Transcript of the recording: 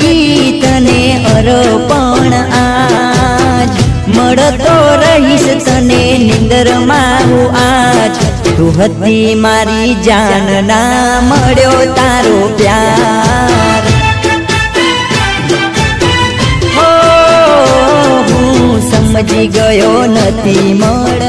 ગીતને તને અર્પણ આજ. મળતો રહીશ તને નિંદર મારું આજ. તું હતી મારી જાન, ના મળ્યો તારો પ્યાર. હું સમજી ગયો નથી મળ.